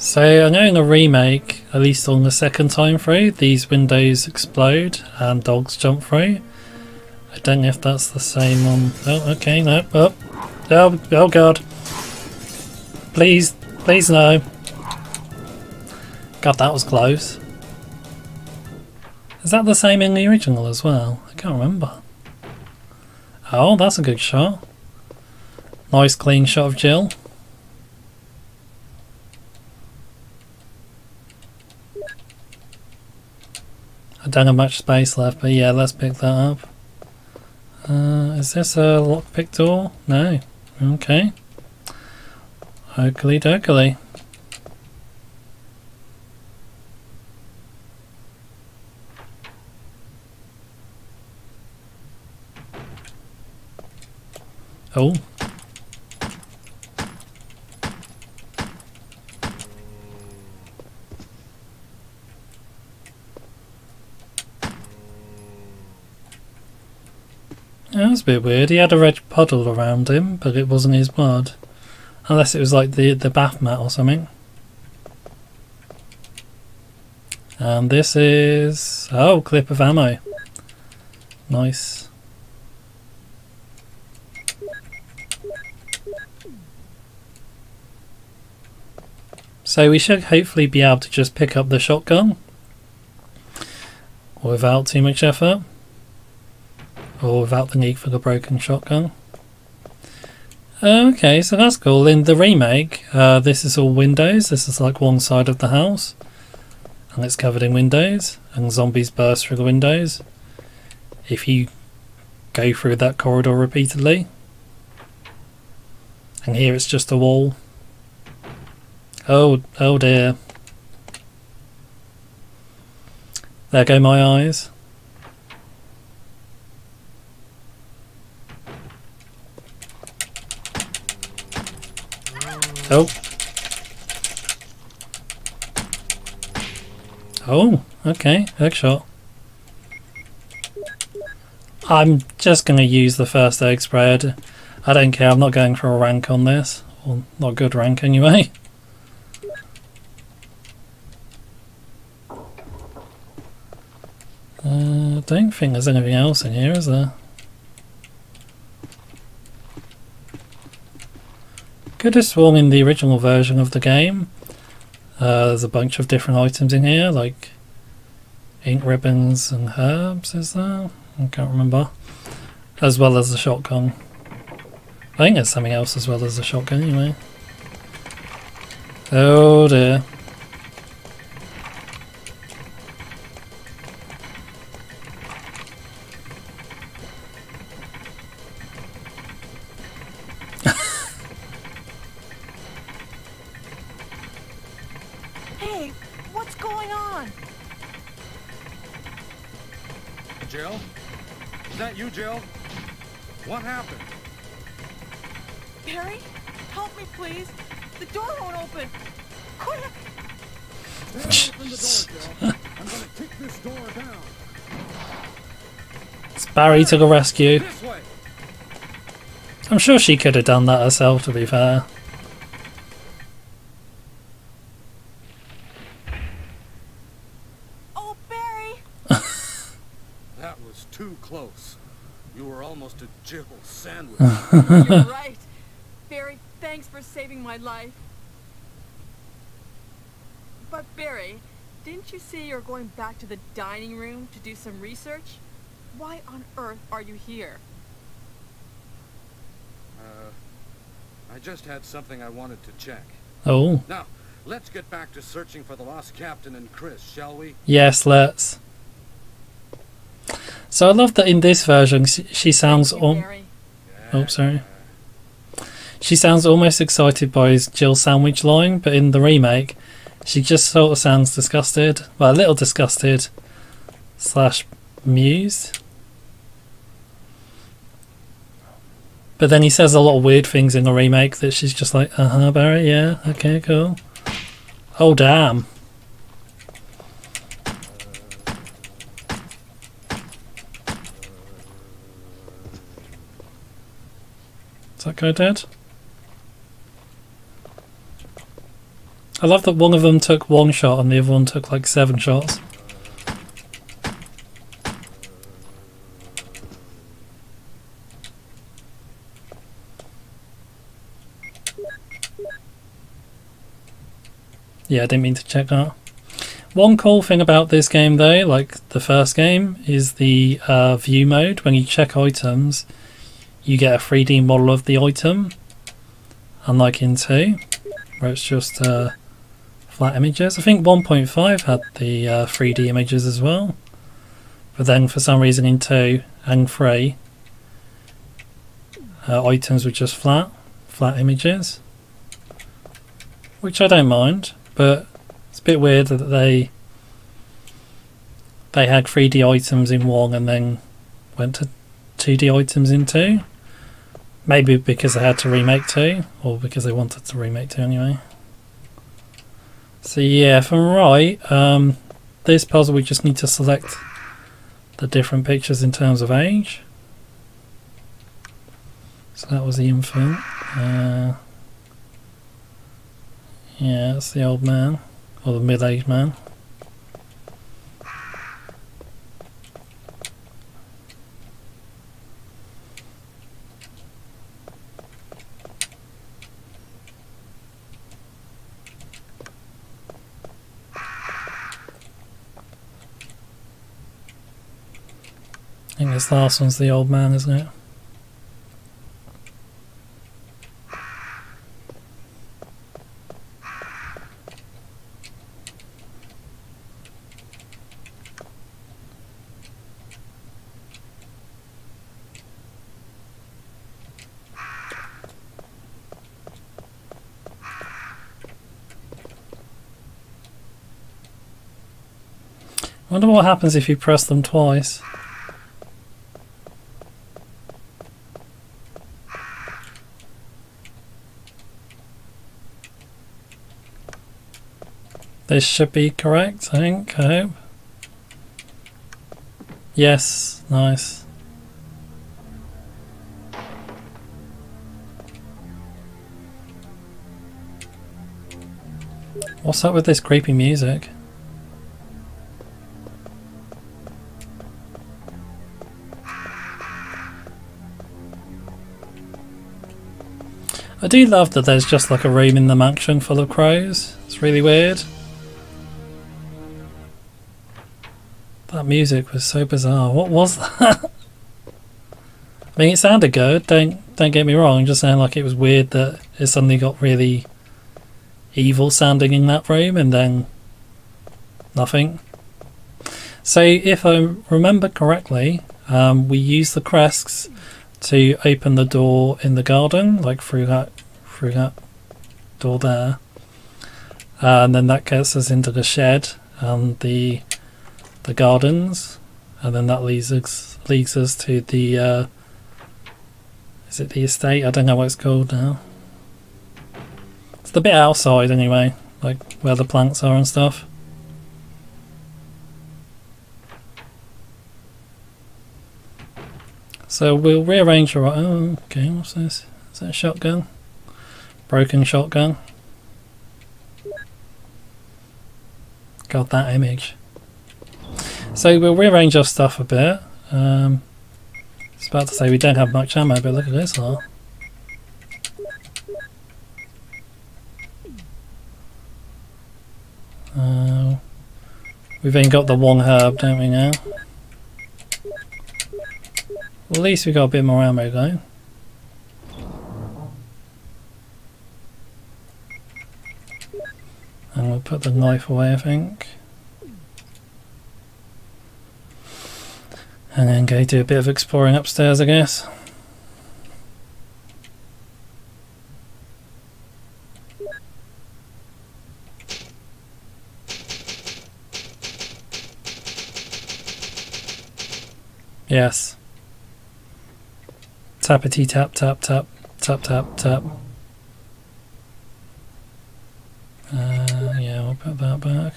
So I know in the remake, at least on the second time through, these windows explode and dogs jump through. I don't know if that's the same on... Oh, okay, no. Oh, oh, oh god. Please, please no. God, that was close. Is that the same in the original as well? I can't remember. Oh, that's a good shot. Nice clean shot of Jill. Don't have much space left, but yeah, let's pick that up. Uh, is this a lockpick door? No. Okay. Oakley dokley. Oh. That was a bit weird. He had a red puddle around him, but it wasn't his blood. Unless it was like the, the bath mat or something. And this is... Oh, clip of ammo. Nice. So we should hopefully be able to just pick up the shotgun without too much effort or without the need for the broken shotgun. Okay, so that's cool. In the remake, uh, this is all windows. This is like one side of the house, and it's covered in windows, and zombies burst through the windows. If you go through that corridor repeatedly, and here it's just a wall. Oh, oh dear. There go my eyes. Oh. Oh, okay, egg shot. I'm just going to use the first egg spread. I don't care, I'm not going for a rank on this. Well, not good rank anyway. Uh, I don't think there's anything else in here, is there? Could have sworn in the original version of the game. Uh, there's a bunch of different items in here, like ink ribbons and herbs, is there? I can't remember. As well as the shotgun. I think there's something else as well as the shotgun anyway. Oh dear. Barry help me, please. the door won't open. Quick! Barry took a rescue. I'm sure she could have done that herself, to be fair. Oh, Barry! That was too close. You were almost a Jill sandwich. You're right. Barry, thanks for saving my life. But Barry, didn't you say you're going back to the dining room to do some research? Why on earth are you here? Uh, I just had something I wanted to check. Oh. Now, let's get back to searching for the lost captain and Chris, shall we? Yes, let's. So I love that in this version she sounds. Oh, sorry. She sounds almost excited by his Jill sandwich line, but in the remake, she just sort of sounds disgusted. Well, a little disgusted slash mused. But then he says a lot of weird things in the remake that she's just like, uh huh, Barry, yeah, okay, cool. Oh, damn. Is that guy dead? I love that one of them took one shot and the other one took like seven shots. Yeah, I didn't mean to check that. One cool thing about this game though, like the first game, is the uh, view mode. When you check items, you get a 3D model of the item, unlike in 2, where it's just uh, flat images. I think 1.5 had the uh, 3D images as well, but then for some reason in 2 and 3, uh, items were just flat, flat images, which I don't mind, but it's a bit weird that they they had 3D items in one and then went to 2D items in two. Maybe because they had to remake two, or because they wanted to remake two anyway. So yeah, if I'm right, um, this puzzle we just need to select the different pictures in terms of age. So that was the infant. Uh, yeah, that's the old man, or the middle-aged man. I think this last one's the old man, isn't it? I wonder what happens if you press them twice. This should be correct, I think, I hope. Yes, nice. What's up with this creepy music? I do love that there's just like a room in the mansion full of crows. It's really weird. That music was so bizarre. What was that? I mean, it sounded good. Don't don't get me wrong. Just saying, like it was weird that it suddenly got really evil sounding in that room, and then nothing. So, if I remember correctly, um, we used the crests to open the door in the garden, like through that through that door there, uh, and then that gets us into the shed and the the gardens, and then that leads us leads us to the uh, is it the estate? I don't know what it's called now. It's the bit outside anyway, like where the plants are and stuff. So we'll rearrange our. Oh, okay. What's this? Is that a shotgun? Broken shotgun. Got that image. So we'll rearrange our stuff a bit. Um, I was about to say we don't have much ammo, but look at this lot. Uh, we've even got the one herb, don't we now? Well, at least we got a bit more ammo though. And we'll put the knife away, I think. And then go do a bit of exploring upstairs, I guess. Yes. Tappity tap tap tap tap tap tap. Uh, yeah, we'll put that back.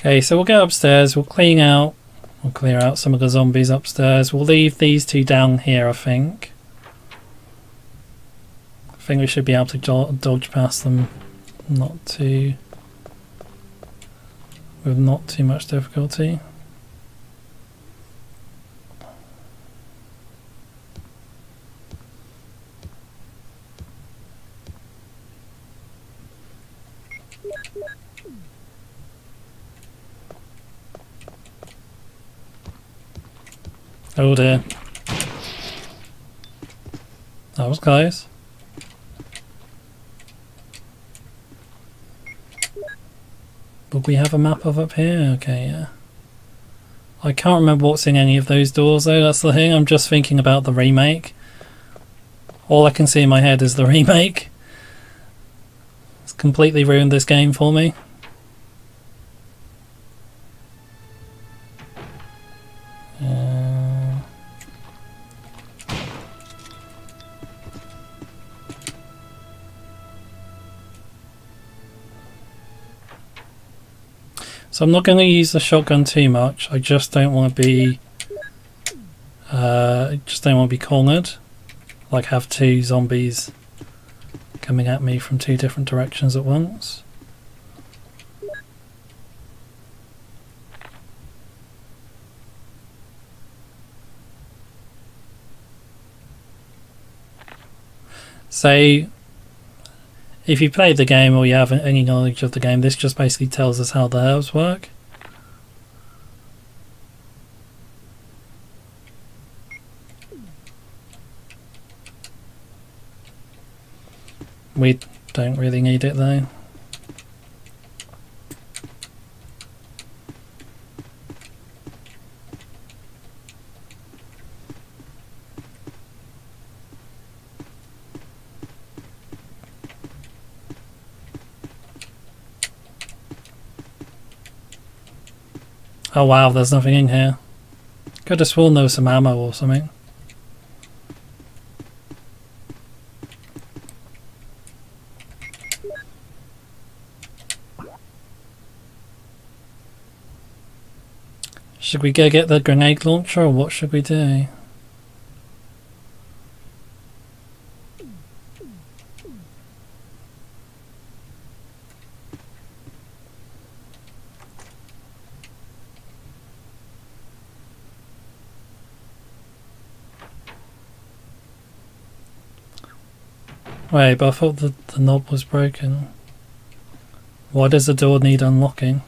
Okay, so we'll go upstairs, we'll clean out, we'll clear out some of the zombies upstairs. We'll leave these two down here, I think. I think we should be able to do dodge past them not too with not too much difficulty. Oh dear. That was we have a map of up here? Okay, yeah. I can't remember what's in any of those doors though, that's the thing. I'm just thinking about the remake. All I can see in my head is the remake. It's completely ruined this game for me. So I'm not going to use the shotgun too much. I just don't want to be, uh, just don't want to be cornered. Like have two zombies coming at me from two different directions at once. So if you play the game or you have any knowledge of the game, this just basically tells us how the herbs work. We don't really need it though. Oh wow, there's nothing in here. Could have sworn there was some ammo or something. Should we go get the grenade launcher or what should we do? Wait, but I thought the, the knob was broken. Why does the door need unlocking?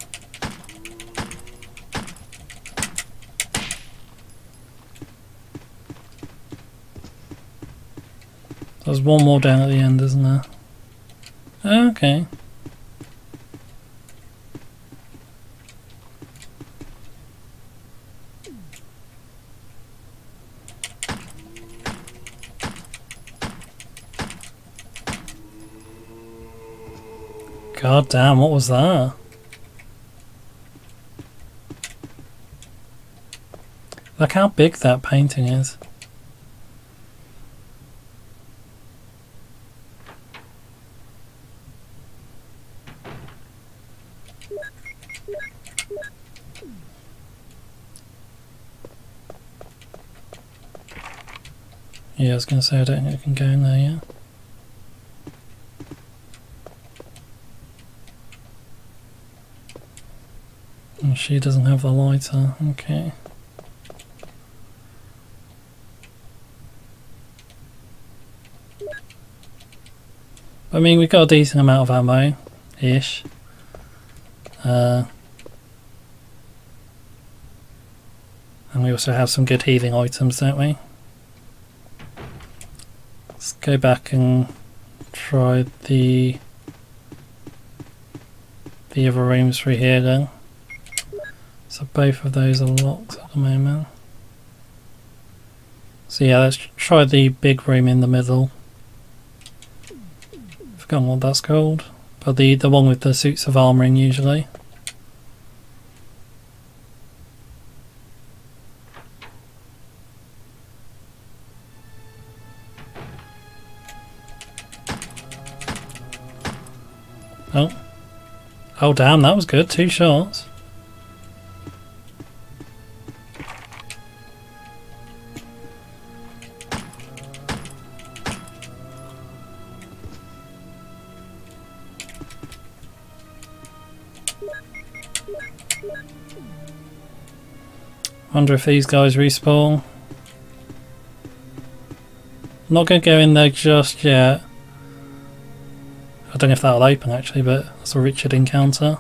There's one more down at the end, isn't there? Okay. God damn, what was that? Look how big that painting is. Yeah, I was going to say I don't think I can go in there yet. She doesn't have the lighter, okay. I mean, we've got a decent amount of ammo, ish. Uh, and we also have some good healing items, don't we? Let's go back and try the the other rooms through here then. Both of those are locked at the moment. So yeah, let's try the big room in the middle. Forgotten what that's called. But the, the one with the suits of armour in usually. Oh. Oh damn, that was good. Two shots. Wonder if these guys respawn. I'm Not going to go in there just yet. I don't know if that'll open actually, but that's a Richard encounter.